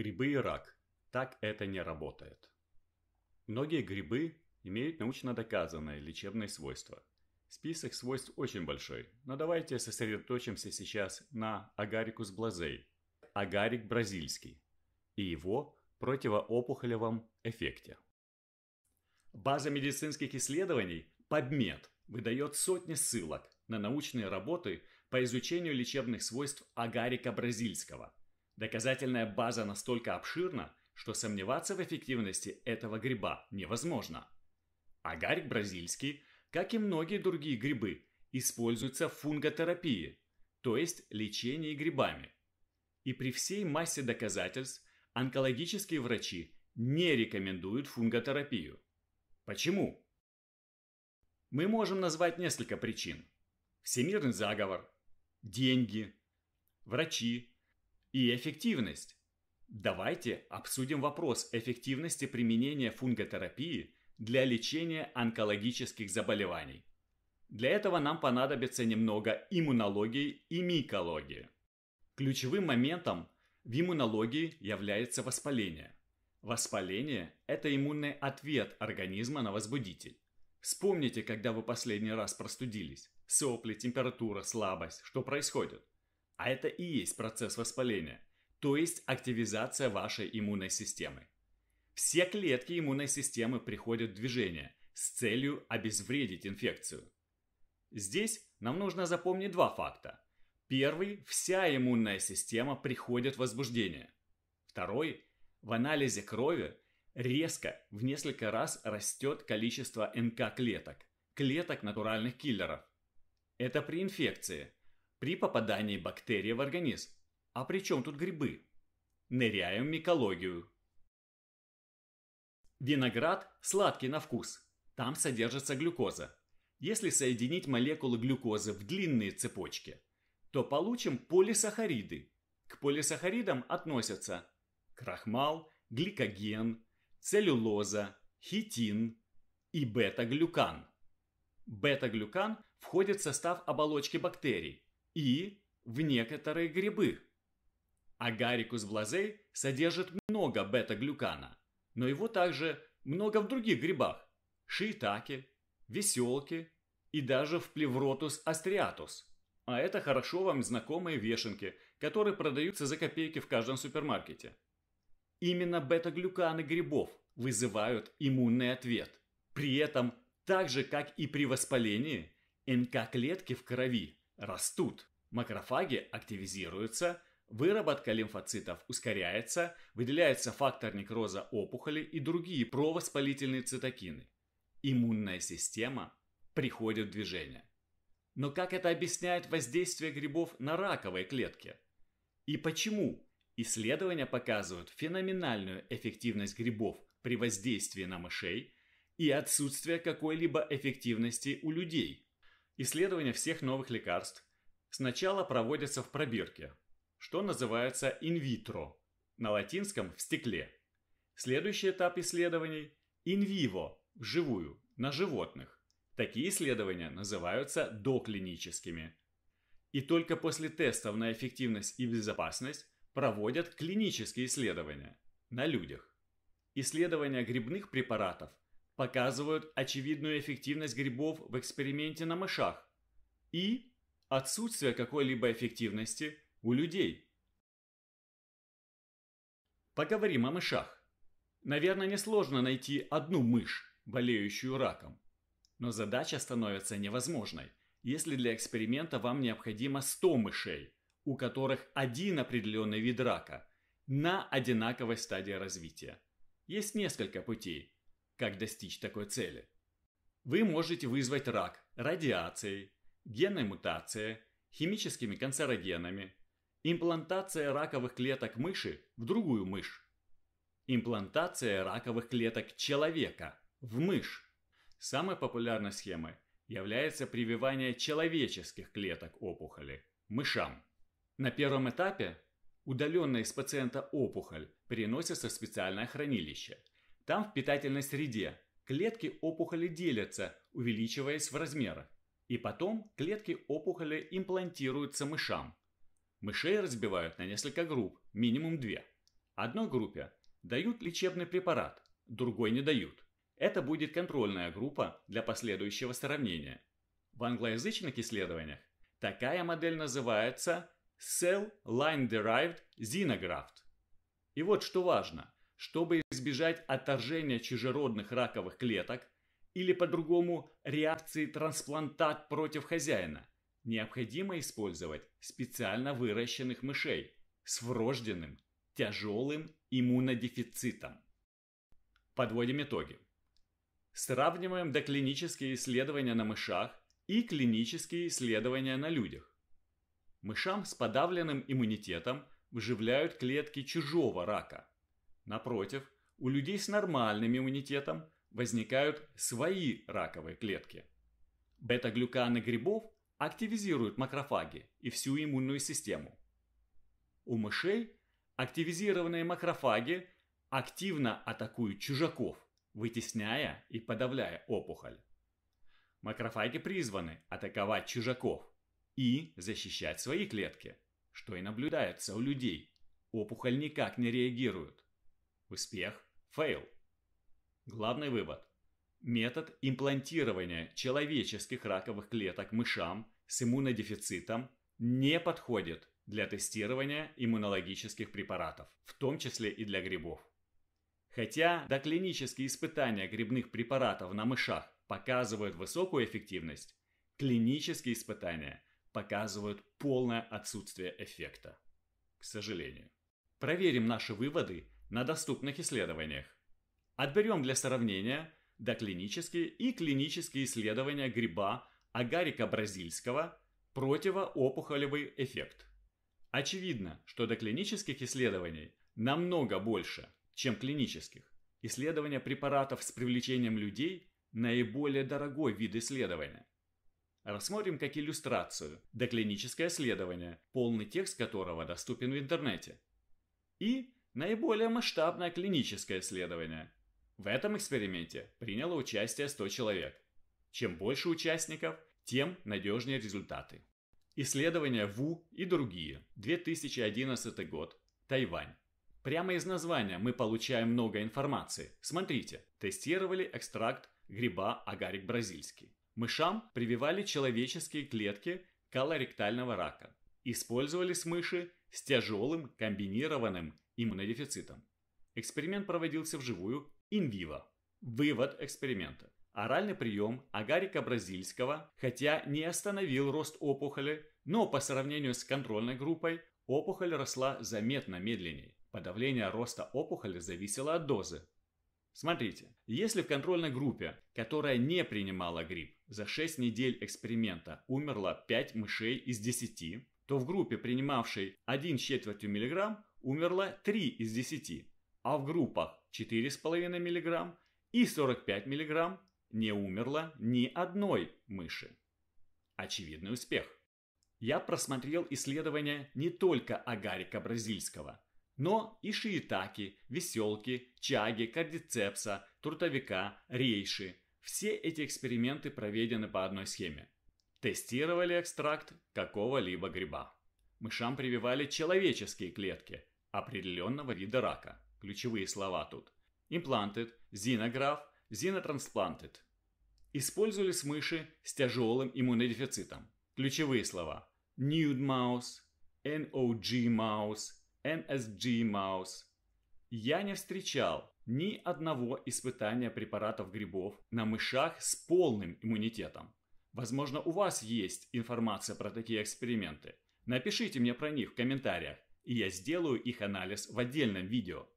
Грибы и рак. Так это не работает. Многие грибы имеют научно доказанные лечебные свойства. Список свойств очень большой, но давайте сосредоточимся сейчас на агарикус блазей, агарик бразильский и его противоопухолевом эффекте. База медицинских исследований PubMed выдает сотни ссылок на научные работы по изучению лечебных свойств агарика бразильского – Доказательная база настолько обширна, что сомневаться в эффективности этого гриба невозможно. Агарик бразильский, как и многие другие грибы, используется в фунготерапии, то есть лечении грибами. И при всей массе доказательств онкологические врачи не рекомендуют фунготерапию. Почему? Мы можем назвать несколько причин. Всемирный заговор, деньги, врачи, и эффективность. Давайте обсудим вопрос эффективности применения фунготерапии для лечения онкологических заболеваний. Для этого нам понадобится немного иммунологии и микологии. Ключевым моментом в иммунологии является воспаление. Воспаление – это иммунный ответ организма на возбудитель. Вспомните, когда вы последний раз простудились. Сопли, температура, слабость. Что происходит? А это и есть процесс воспаления, то есть активизация вашей иммунной системы. Все клетки иммунной системы приходят в движение с целью обезвредить инфекцию. Здесь нам нужно запомнить два факта. Первый – вся иммунная система приходит в возбуждение. Второй – в анализе крови резко в несколько раз растет количество НК-клеток, клеток натуральных киллеров. Это при инфекции – при попадании бактерии в организм. А при чем тут грибы? Ныряем в микологию. Виноград сладкий на вкус. Там содержится глюкоза. Если соединить молекулы глюкозы в длинные цепочки, то получим полисахариды. К полисахаридам относятся крахмал, гликоген, целлюлоза, хитин и бета-глюкан. Бета-глюкан входит в состав оболочки бактерий, и в некоторые грибы. Агарикус блазей содержит много бета-глюкана, но его также много в других грибах – шиитаке, веселке и даже в плевротус астриатус. А это хорошо вам знакомые вешенки, которые продаются за копейки в каждом супермаркете. Именно бета-глюканы грибов вызывают иммунный ответ. При этом, так же как и при воспалении, НК-клетки в крови растут. Макрофаги активизируются, выработка лимфоцитов ускоряется, выделяется фактор некроза опухоли и другие провоспалительные цитокины. Иммунная система приходит в движение. Но как это объясняет воздействие грибов на раковые клетки? И почему исследования показывают феноменальную эффективность грибов при воздействии на мышей и отсутствие какой-либо эффективности у людей? Исследования всех новых лекарств сначала проводятся в пробирке, что называется инвитро, на латинском в стекле. Следующий этап исследований – инвиво, вживую, на животных. Такие исследования называются доклиническими. И только после тестов на эффективность и безопасность проводят клинические исследования на людях. Исследования грибных препаратов показывают очевидную эффективность грибов в эксперименте на мышах и отсутствие какой-либо эффективности у людей. Поговорим о мышах. Наверное, несложно найти одну мышь, болеющую раком. Но задача становится невозможной, если для эксперимента вам необходимо 100 мышей, у которых один определенный вид рака, на одинаковой стадии развития. Есть несколько путей – как достичь такой цели. Вы можете вызвать рак радиацией, генной мутацией, химическими канцерогенами, имплантация раковых клеток мыши в другую мышь, имплантация раковых клеток человека в мышь. Самой популярной схемой является прививание человеческих клеток опухоли мышам. На первом этапе удаленная из пациента опухоль переносится в специальное хранилище – там в питательной среде клетки опухоли делятся, увеличиваясь в размерах. И потом клетки опухоли имплантируются мышам. Мышей разбивают на несколько групп, минимум две. Одной группе дают лечебный препарат, другой не дают. Это будет контрольная группа для последующего сравнения. В англоязычных исследованиях такая модель называется Cell Line Derived Xenograft. И вот что важно, чтобы избежать отторжения чужеродных раковых клеток или по-другому реакции трансплантат против хозяина, необходимо использовать специально выращенных мышей с врожденным тяжелым иммунодефицитом. Подводим итоги. Сравниваем доклинические исследования на мышах и клинические исследования на людях. Мышам с подавленным иммунитетом выживляют клетки чужого рака. Напротив, у людей с нормальным иммунитетом возникают свои раковые клетки. Бета-глюканы грибов активизируют макрофаги и всю иммунную систему. У мышей активизированные макрофаги активно атакуют чужаков, вытесняя и подавляя опухоль. Макрофаги призваны атаковать чужаков и защищать свои клетки, что и наблюдается у людей. Опухоль никак не реагирует. Успех – fail. Главный вывод. Метод имплантирования человеческих раковых клеток мышам с иммунодефицитом не подходит для тестирования иммунологических препаратов, в том числе и для грибов. Хотя доклинические испытания грибных препаратов на мышах показывают высокую эффективность, клинические испытания показывают полное отсутствие эффекта. К сожалению. Проверим наши выводы на доступных исследованиях. Отберем для сравнения доклинические и клинические исследования гриба агарика бразильского противоопухолевый эффект. Очевидно, что доклинических исследований намного больше, чем клинических. Исследования препаратов с привлечением людей наиболее дорогой вид исследования. Рассмотрим как иллюстрацию доклиническое исследование, полный текст которого доступен в интернете. И наиболее масштабное клиническое исследование. В этом эксперименте приняло участие 100 человек. Чем больше участников, тем надежнее результаты. Исследования ВУ и другие. 2011 год. Тайвань. Прямо из названия мы получаем много информации. Смотрите, тестировали экстракт гриба агарик бразильский. Мышам прививали человеческие клетки колоректального рака. Использовались мыши с тяжелым комбинированным иммунодефицитом. Эксперимент проводился вживую инвиво. Вывод эксперимента. Оральный прием агарика бразильского, хотя не остановил рост опухоли, но по сравнению с контрольной группой опухоль росла заметно медленнее. Подавление роста опухоли зависело от дозы. Смотрите, если в контрольной группе, которая не принимала грипп, за 6 недель эксперимента умерло 5 мышей из 10, то в группе, принимавшей 1 четвертью мг, умерло 3 из 10, а в группах 4,5 мг и 45 мг не умерло ни одной мыши. Очевидный успех. Я просмотрел исследования не только агарика бразильского – но и шиитаки, веселки, чаги, кардицепса, трутовика, рейши. Все эти эксперименты проведены по одной схеме. Тестировали экстракт какого-либо гриба. Мышам прививали человеческие клетки определенного вида рака. Ключевые слова тут. Implanted, xenograph, xenotransplanted. Использовались мыши с тяжелым иммунодефицитом. Ключевые слова. Nude mouse, NOG mouse, NSG Mouse. Я не встречал ни одного испытания препаратов грибов на мышах с полным иммунитетом. Возможно, у вас есть информация про такие эксперименты. Напишите мне про них в комментариях, и я сделаю их анализ в отдельном видео.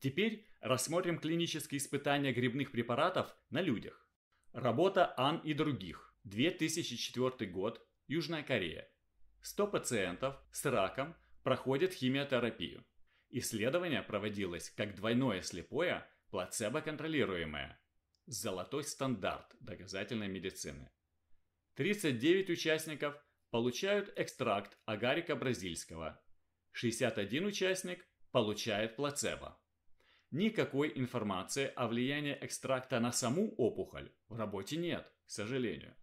Теперь рассмотрим клинические испытания грибных препаратов на людях. Работа Ан и других. 2004 год. Южная Корея. 100 пациентов с раком проходят химиотерапию. Исследование проводилось как двойное слепое, плацебо-контролируемое. Золотой стандарт доказательной медицины. 39 участников получают экстракт агарика бразильского. 61 участник получает плацебо. Никакой информации о влиянии экстракта на саму опухоль в работе нет, к сожалению.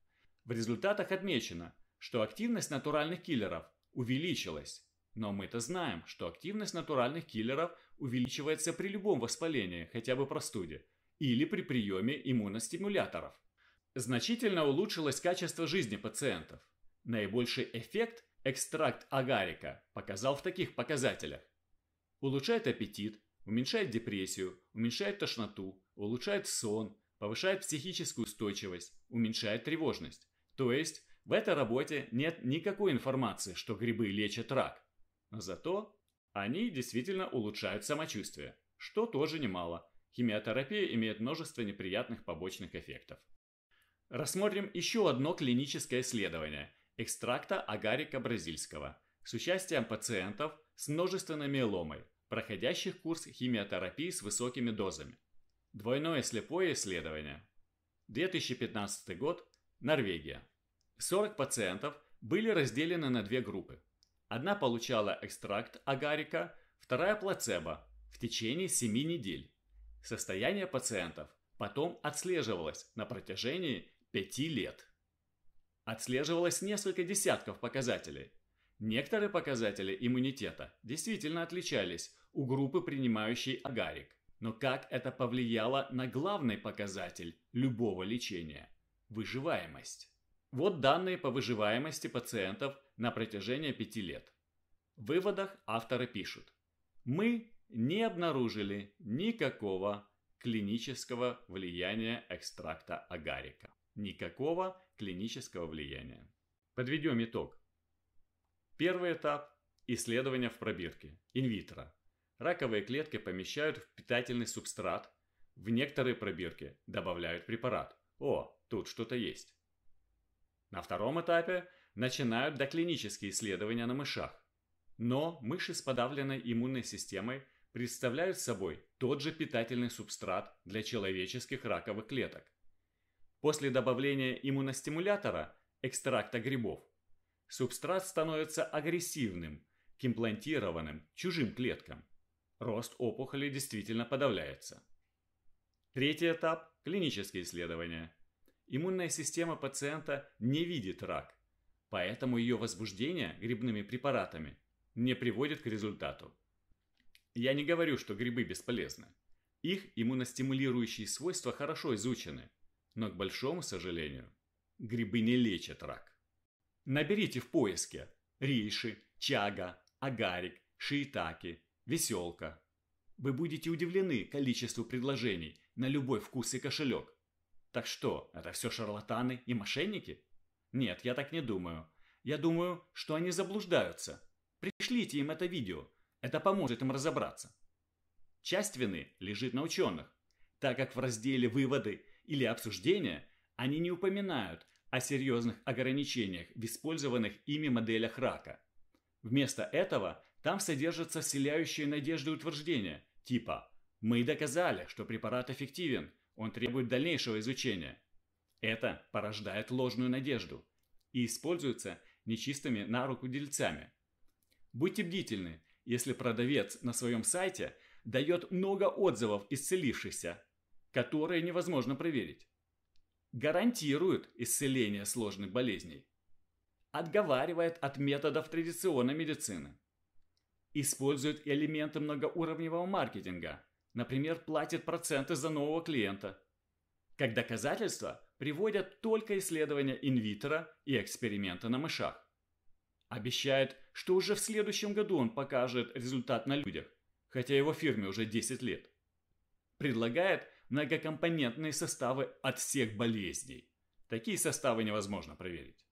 В результатах отмечено, что активность натуральных киллеров увеличилась, но мы-то знаем, что активность натуральных киллеров увеличивается при любом воспалении, хотя бы простуде, или при приеме иммуностимуляторов. Значительно улучшилось качество жизни пациентов. Наибольший эффект экстракт агарика показал в таких показателях. Улучшает аппетит, уменьшает депрессию, уменьшает тошноту, улучшает сон, повышает психическую устойчивость, уменьшает тревожность. То есть в этой работе нет никакой информации, что грибы лечат рак. Но зато они действительно улучшают самочувствие, что тоже немало. Химиотерапия имеет множество неприятных побочных эффектов. Рассмотрим еще одно клиническое исследование – экстракта агарика бразильского с участием пациентов с множественной миеломой, проходящих курс химиотерапии с высокими дозами. Двойное слепое исследование. 2015 год. Норвегия. 40 пациентов были разделены на две группы. Одна получала экстракт агарика, вторая плацебо в течение 7 недель. Состояние пациентов потом отслеживалось на протяжении 5 лет. Отслеживалось несколько десятков показателей. Некоторые показатели иммунитета действительно отличались у группы, принимающей агарик. Но как это повлияло на главный показатель любого лечения – выживаемость? Вот данные по выживаемости пациентов на протяжении 5 лет. В выводах авторы пишут. Мы не обнаружили никакого клинического влияния экстракта агарика. Никакого клинического влияния. Подведем итог. Первый этап – исследования в пробирке, инвитро. Раковые клетки помещают в питательный субстрат, в некоторые пробирки добавляют препарат. О, тут что-то есть. На втором этапе начинают доклинические исследования на мышах. Но мыши с подавленной иммунной системой представляют собой тот же питательный субстрат для человеческих раковых клеток. После добавления иммуностимулятора, экстракта грибов, субстрат становится агрессивным к имплантированным чужим клеткам. Рост опухоли действительно подавляется. Третий этап – клинические исследования. Иммунная система пациента не видит рак, поэтому ее возбуждение грибными препаратами не приводит к результату. Я не говорю, что грибы бесполезны. Их иммуностимулирующие свойства хорошо изучены, но, к большому сожалению, грибы не лечат рак. Наберите в поиске рейши, чага, агарик, шиитаки, веселка. Вы будете удивлены количеству предложений на любой вкус и кошелек. Так что, это все шарлатаны и мошенники? Нет, я так не думаю. Я думаю, что они заблуждаются. Пришлите им это видео. Это поможет им разобраться. Часть вины лежит на ученых, так как в разделе «Выводы» или «Обсуждения» они не упоминают о серьезных ограничениях в использованных ими моделях рака. Вместо этого там содержатся вселяющие надежды утверждения, типа «Мы доказали, что препарат эффективен, он требует дальнейшего изучения». Это порождает ложную надежду и используется нечистыми на руку дельцами – Будьте бдительны, если продавец на своем сайте дает много отзывов исцелившихся, которые невозможно проверить. Гарантирует исцеление сложных болезней. Отговаривает от методов традиционной медицины. Использует элементы многоуровневого маркетинга, например, платит проценты за нового клиента. Как доказательство приводят только исследования инвитро и эксперименты на мышах. Обещает, что уже в следующем году он покажет результат на людях, хотя его фирме уже 10 лет. Предлагает многокомпонентные составы от всех болезней. Такие составы невозможно проверить.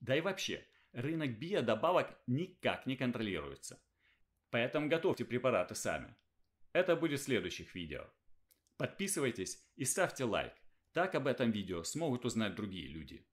Да и вообще, рынок биодобавок никак не контролируется. Поэтому готовьте препараты сами. Это будет в следующих видео. Подписывайтесь и ставьте лайк. Так об этом видео смогут узнать другие люди.